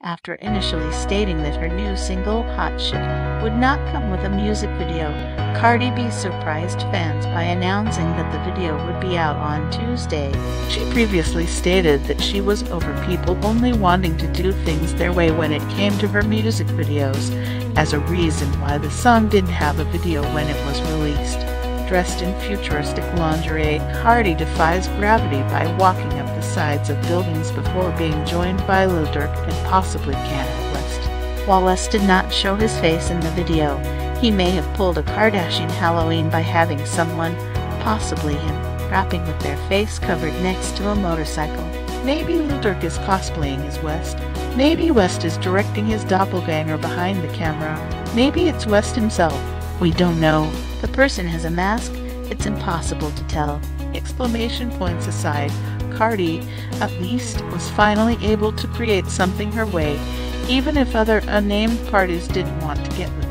After initially stating that her new single, Hot Shit, would not come with a music video, Cardi B surprised fans by announcing that the video would be out on Tuesday. She previously stated that she was over people only wanting to do things their way when it came to her music videos, as a reason why the song didn't have a video when it was released. Dressed in futuristic lingerie, Cardi defies gravity by walking sides of buildings before being joined by Durk and possibly Kanye West. While West did not show his face in the video, he may have pulled a Kardashian Halloween by having someone, possibly him, rapping with their face covered next to a motorcycle. Maybe Durk is cosplaying as West. Maybe West is directing his doppelganger behind the camera. Maybe it's West himself. We don't know. The person has a mask. It's impossible to tell. Exclamation points aside, Cardi, at least, was finally able to create something her way, even if other unnamed parties didn't want to get with